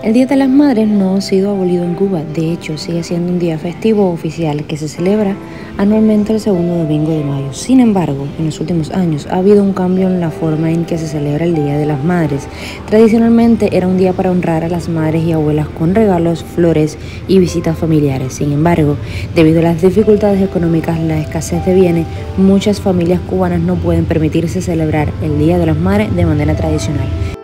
El Día de las Madres no ha sido abolido en Cuba, de hecho sigue siendo un día festivo oficial que se celebra anualmente el segundo domingo de mayo. Sin embargo, en los últimos años ha habido un cambio en la forma en que se celebra el Día de las Madres. Tradicionalmente era un día para honrar a las madres y abuelas con regalos, flores y visitas familiares. Sin embargo, debido a las dificultades económicas, la escasez de bienes, muchas familias cubanas no pueden permitirse celebrar el Día de las Madres de manera tradicional.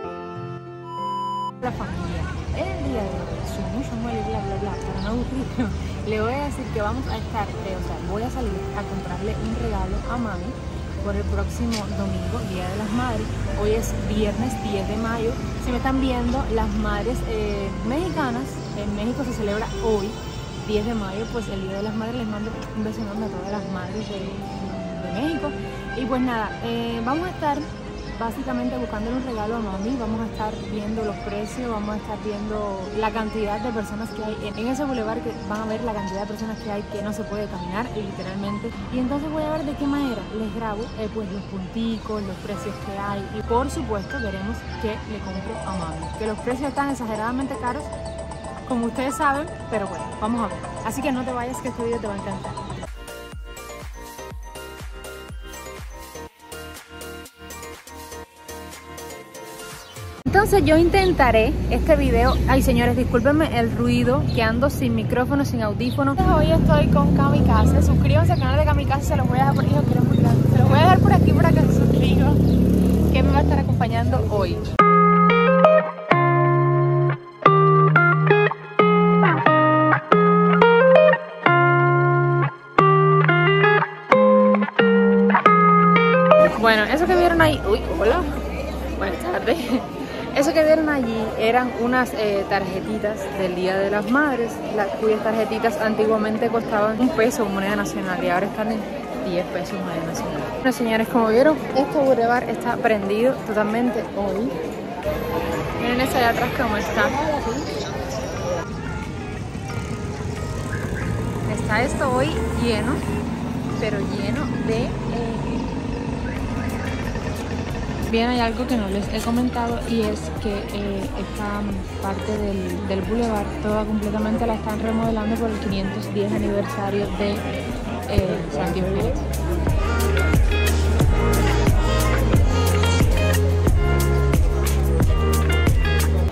Le voy a decir que vamos a estar, eh, o sea, voy a salir a comprarle un regalo a mami por el próximo domingo, Día de las Madres. Hoy es viernes 10 de mayo. Si me están viendo, las madres eh, mexicanas, en México se celebra hoy, 10 de mayo, pues el Día de las Madres. Les mando un beso enorme a todas las madres de, México. Y pues nada, eh, vamos a estar básicamente buscándole un regalo a mami, vamos a estar viendo los precios, vamos a estar viendo la cantidad de personas que hay en, ese bulevar, que van a ver la cantidad de personas que hay que no se puede caminar literalmente. Y entonces voy a ver de qué manera les grabo eh, pues los punticos, los precios que hay y por supuesto veremos qué le compro a mami. Que los precios están exageradamente caros, como ustedes saben, pero bueno, vamos a ver. Así que no te vayas que este video te va a encantar. Entonces yo intentaré este video, ay señores discúlpenme el ruido que ando sin micrófono, sin audífono. Hoy estoy con Kamikaze, suscríbanse al canal de Kamikaze, se los voy a dejar por aquí, se los voy a dejar por aquí para que se suscriban Que me va a estar acompañando hoy. Bueno, eso que vieron ahí, uy, hola, buenas tardes eso que vieron allí eran unas eh, tarjetitas del Día de las Madres, las, cuyas tarjetitas antiguamente costaban un peso moneda nacional y ahora están en 10 pesos moneda nacional. Bueno señores, como vieron, este bulevar está prendido totalmente hoy. Miren ese de atrás cómo está. Está esto hoy lleno, pero lleno de... Eh, Bien, hay algo que no les he comentado y es que eh, esta parte del, del boulevard toda completamente la están remodelando por el 510 aniversario de eh, Santiago.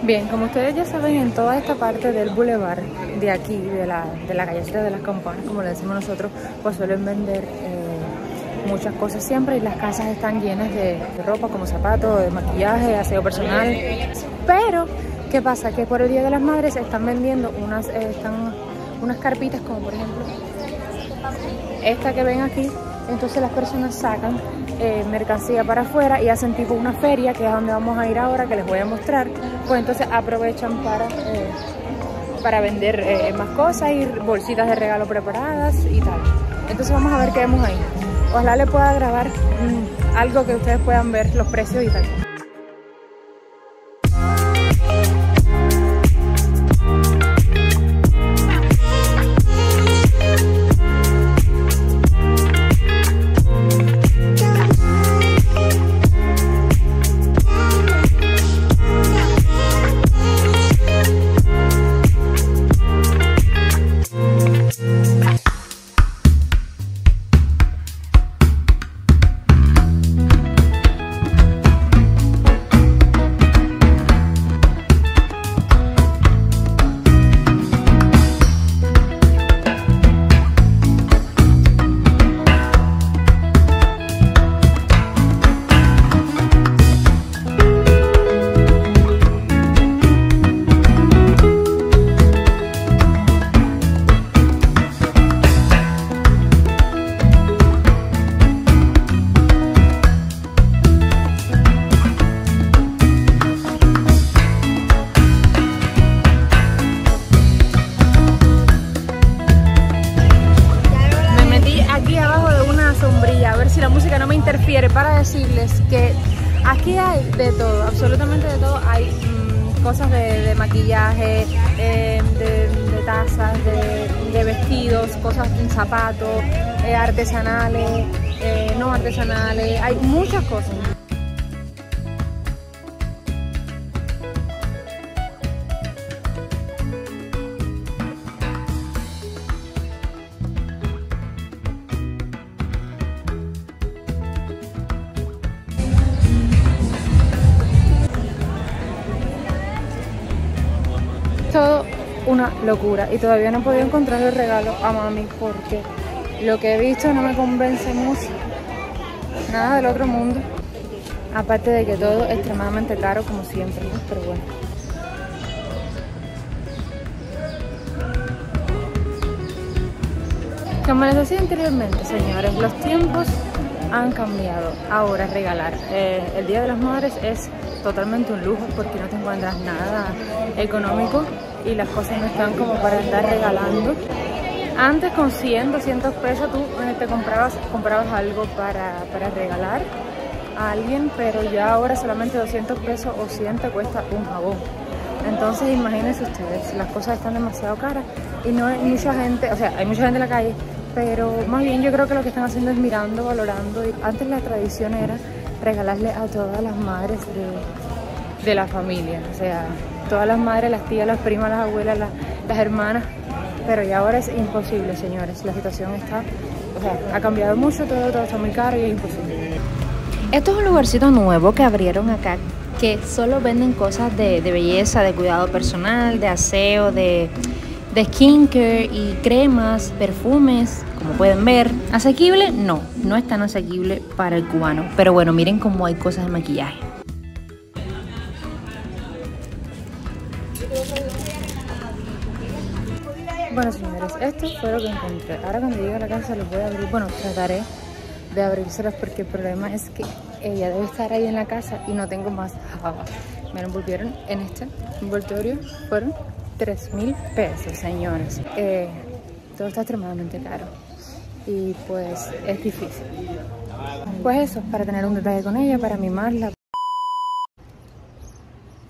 Bien, como ustedes ya saben, en toda esta parte del boulevard de aquí, de la, de la de las campanas, como le decimos nosotros, pues suelen vender eh, muchas cosas siempre y las casas están llenas de, ropa como zapatos, de maquillaje, aseo personal. Pero, ¿qué pasa? Que por el Día de las Madres están vendiendo unas, eh, están unas carpitas como por ejemplo esta que ven aquí. Entonces las personas sacan eh, mercancía para afuera y hacen tipo una feria, que es donde vamos a ir ahora, que les voy a mostrar. Pues entonces aprovechan para, eh, para vender más cosas y bolsitas de regalo preparadas y tal. Entonces vamos a ver qué vemos ahí. Ojalá le pueda grabar mm, algo que ustedes puedan ver los precios y tal. De todo, absolutamente de todo. Hay mm, cosas de, maquillaje, em, de, tazas, de, vestidos, cosas, zapatos, eh, artesanales, eh, no artesanales, hay muchas cosas. Locura y todavía no he podido encontrar el regalo a mami porque lo que he visto no me convence mucho. Nada del otro mundo. Aparte de que todo es extremadamente caro como siempre. Pero bueno. Como les decía anteriormente, señores, los tiempos han cambiado. Ahora regalar eh, el Día de las Madres es totalmente un lujo porque no te encuentras nada económico y las cosas no están como para estar regalando. Antes con 100, 200 pesos tú eh, te comprabas, comprabas algo para, para regalar a alguien, pero ya ahora solamente 200 pesos o 100 te cuesta un jabón. Entonces imagínense ustedes, las cosas están demasiado caras y no hay mucha gente, o sea, hay mucha gente en la calle, pero más bien yo creo que lo que están haciendo es mirando, valorando. Y antes la tradición era regalarle a todas las madres de, de la familia, o sea, todas las madres, las tías, las primas, las abuelas, las, hermanas, pero ya ahora es imposible, señores. La situación está, o sea, ha cambiado mucho, todo, todo está muy caro y es imposible. Esto es un lugarcito nuevo que abrieron acá que solo venden cosas de, de belleza, de cuidado personal, de aseo, de, de skincare y cremas, perfumes, como pueden ver. ¿Asequible? No, no es tan asequible para el cubano. Pero bueno, miren cómo hay cosas de maquillaje. Bueno, señores, esto fue lo que encontré. Ahora cuando llegue a la casa los voy a abrir. Bueno, trataré de abrírselos porque el problema es que ella debe estar ahí en la casa y no tengo más java. Me lo envolvieron en este envoltorio. Fueron 3 mil pesos, señores. Eh, todo está extremadamente caro y pues es difícil. Pues eso, para tener un detalle con ella, para mimarla.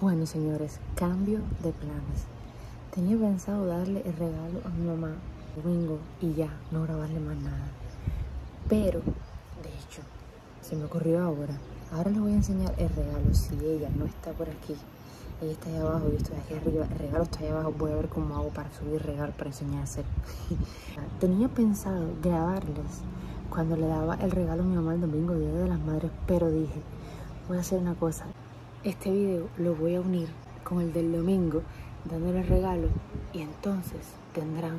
Bueno, señores, cambio de planes. Tenía pensado darle el regalo a mi mamá domingo y ya, no grabarle más nada. Pero, de hecho, se me ocurrió ahora. Ahora les voy a enseñar el regalo si ella no está por aquí. Ella está ahí abajo, yo estoy aquí arriba. El regalo está ahí abajo. Voy a ver cómo hago para subir el regalo, para enseñárselo. Tenía pensado grabarles cuando le daba el regalo a mi mamá el domingo, Día de las Madres, pero dije, voy a hacer una cosa. Este video lo voy a unir con el del domingo, dándole el regalo, y entonces tendrán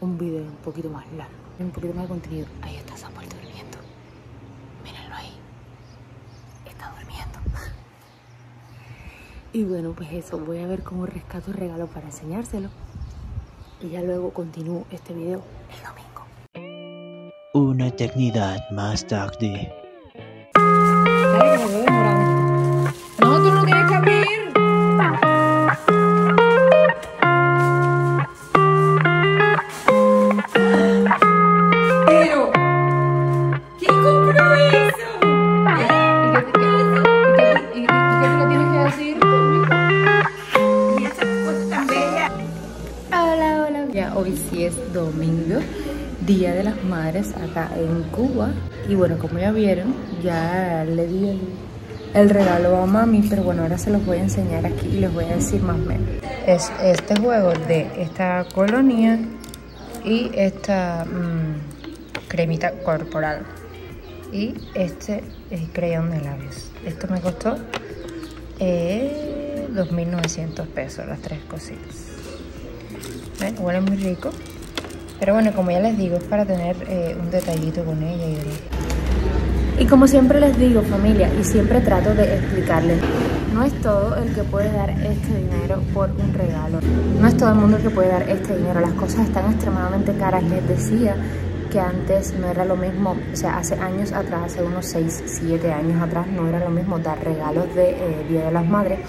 un video un poquito más largo, un poquito más de contenido. Ahí está Samuel durmiendo. Mírenlo ahí. Está durmiendo. Y bueno, pues eso, voy a ver cómo rescato el regalo para enseñárselo. Y ya luego continúo este video el domingo. Una eternidad más tarde. Ya hoy sí es domingo, Día de las Madres acá en Cuba. Y bueno, como ya vieron, ya le di el, el regalo a mami, pero bueno, ahora se los voy a enseñar aquí y les voy a decir más o menos. Es este juego de esta colonia y esta mm, cremita corporal. Y este eh, crayón de labios. Esto me costó eh, 2.900 pesos las tres cositas. ¿Ven? Huele muy rico. Pero bueno, como ya les digo, es para tener eh, un detallito con ella y. Y como siempre les digo, familia, y siempre trato de explicarles, no es todo el que puede dar este dinero por un regalo. No es todo el mundo el que puede dar este dinero. Las cosas están extremadamente caras. Les decía que antes no era lo mismo, o sea, hace años atrás, hace unos 6, 7 años atrás, no era lo mismo dar regalos de eh, Día de las Madres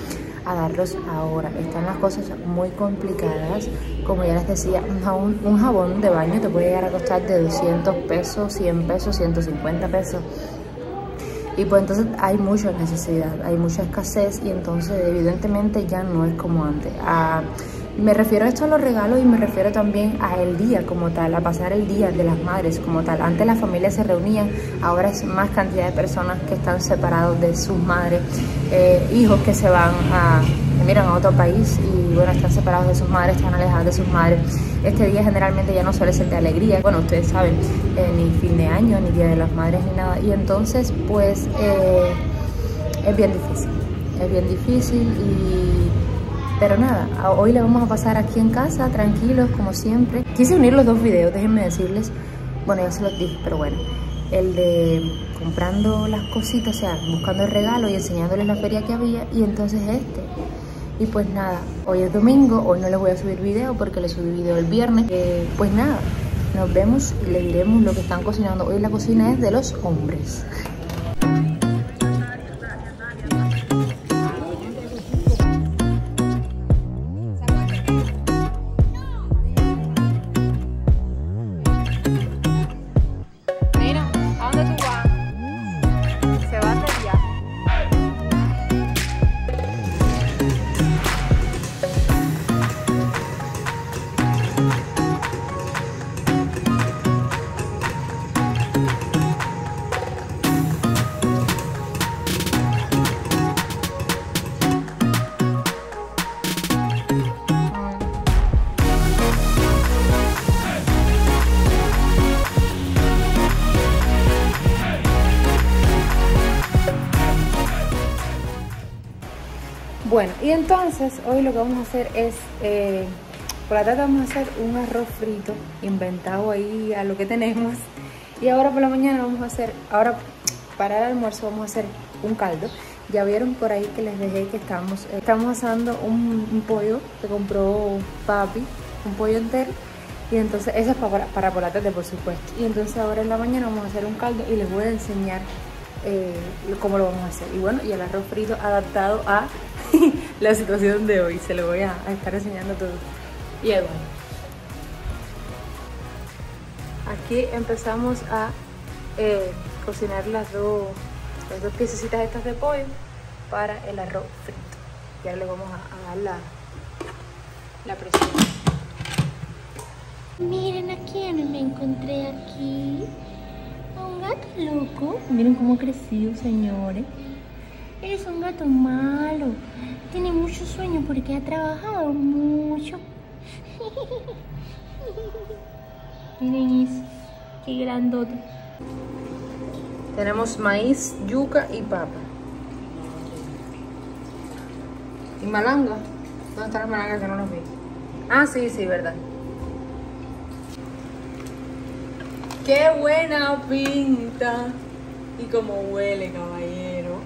a darlos ahora. Están las cosas muy complicadas. Como ya les decía, un jabón, un jabón de baño te puede llegar a costar de 200 pesos, 100 pesos, 150 pesos. Y pues entonces hay mucha necesidad, hay mucha escasez y entonces evidentemente ya no es como antes. Ah, me refiero a esto a los regalos y me refiero también a el día como tal, a pasar el día de las madres como tal. Antes las familias se reunían, ahora es más cantidad de personas que están separados de sus madres, eh, hijos que se van a, miran a otro país y bueno, están separados de sus madres, están alejados de sus madres. Este día generalmente ya no suele ser de alegría, bueno, ustedes saben, eh, ni fin de año, ni Día de las Madres, ni nada. Y entonces, pues, eh, es bien difícil, es bien difícil y Pero nada, hoy le vamos a pasar aquí en casa, tranquilos, como siempre. Quise unir los dos videos, déjenme decirles. Bueno, ya se los dije, pero bueno. El de comprando las cositas, o sea, buscando el regalo y enseñándoles la feria que había. Y entonces este. Y pues nada, hoy es domingo, hoy no les voy a subir video porque les subí video el viernes. Eh, pues nada, nos vemos y les diremos lo que están cocinando. Hoy la cocina es de los hombres. entonces hoy lo que vamos a hacer es, eh, por la tarde vamos a hacer un arroz frito inventado ahí a lo que tenemos. Y ahora por la mañana vamos a hacer, ahora para el almuerzo vamos a hacer un caldo. Ya vieron por ahí que les dejé que estamos, eh, estamos asando un, pollo que compró papi, un pollo entero. Y entonces eso es para, para por la tarde, por supuesto. Y entonces ahora en la mañana vamos a hacer un caldo y les voy a enseñar eh, cómo lo vamos a hacer. Y bueno, y el arroz frito adaptado a la situación de hoy. Se lo voy a, estar enseñando todo. Y bueno. Aquí empezamos a eh, cocinar las dos, las dos piececitas estas de pollo para el arroz frito. Y ahora le vamos a, dar la, la presión. Miren a quién me encontré aquí. A un gato loco. Miren cómo ha crecido, señores. Eres un gato malo. Tiene mucho sueño porque ha trabajado mucho. Miren eso. Qué grandote. Tenemos maíz, yuca y papa. ¿Y malanga? ¿Dónde están las malangas que no las vi? Ah, sí, sí, verdad. ¡Qué buena pinta! Y como huele, caballero.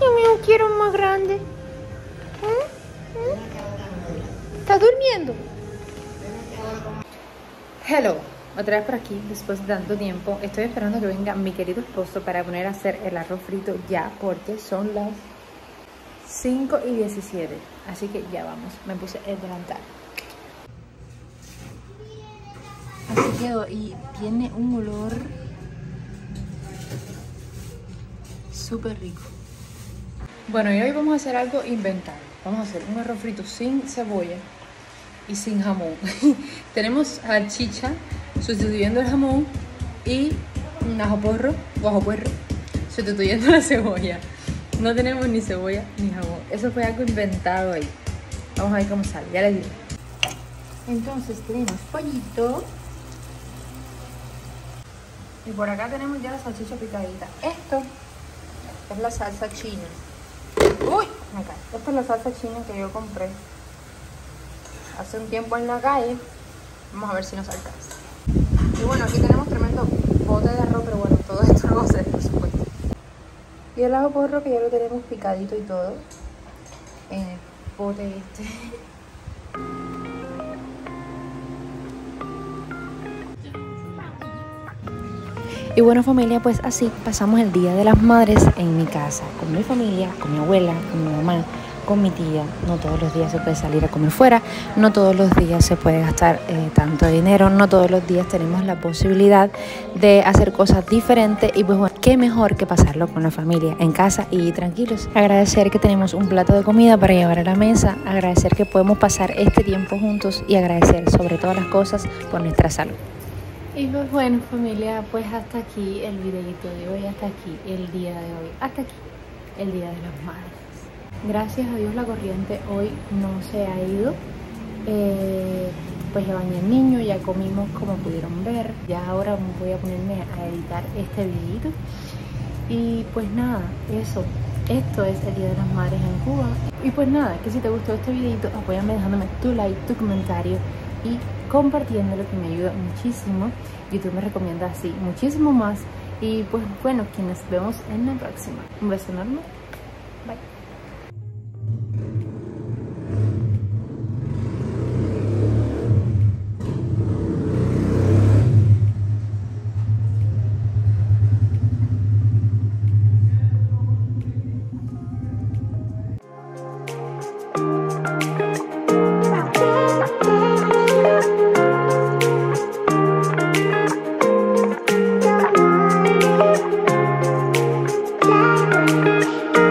Yo me quiero más grande. ¿Eh? ¿Eh? ¿Está durmiendo? Hello, otra vez por aquí, después de tanto tiempo. Estoy esperando que venga mi querido esposo para poner a hacer el arroz frito ya, porque son las 5 y 17. Así que ya vamos, me puse el delantal. Así quedó y tiene un olor súper rico. Bueno, y hoy vamos a hacer algo inventado. Vamos a hacer un arroz frito sin cebolla y sin jamón. Tenemos salchicha sustituyendo el jamón y un ajo porro o ajo puerro sustituyendo la cebolla. No tenemos ni cebolla ni jabón. Eso fue algo inventado ahí. Vamos a ver cómo sale, ya les digo. Entonces tenemos pollito. Y por acá tenemos ya la salchicha picadita. Esto es la salsa china. Uy, me cae. Esta es la salsa china que yo compré hace un tiempo en la calle. Vamos a ver si nos alcanza. Y bueno, aquí tenemos tremendo bote de arroz, pero bueno, todo esto lo hacer, por supuesto. Y el ajo porro que ya lo tenemos picadito y todo en el pote este. Y bueno familia, pues así pasamos el Día de las Madres en mi casa, con mi familia, con mi abuela, con mi mamá, con mi tía. No todos los días se puede salir a comer fuera, no todos los días se puede gastar eh, tanto dinero, no todos los días tenemos la posibilidad de hacer cosas diferentes y pues bueno, qué mejor que pasarlo con la familia en casa y tranquilos. Agradecer que tenemos un plato de comida para llevar a la mesa, agradecer que podemos pasar este tiempo juntos y agradecer sobre todas las cosas por nuestra salud. Y pues bueno familia, pues hasta aquí el videito de hoy, hasta aquí el día de hoy, hasta aquí el día de las madres. Gracias a Dios la corriente hoy no se ha ido. Eh, pues ya bañé al niño, ya comimos como pudieron ver. Ya ahora voy a ponerme a editar este videito. Y pues nada, eso. Esto es el Día de las Madres en Cuba. Y pues nada, que si te gustó este videito, apóyame dejándome tu like, tu comentario y compartiendo lo que me ayuda muchísimo. YouTube me recomienda así muchísimo más. Y pues bueno, que nos vemos en la próxima. Un beso enorme. Bye.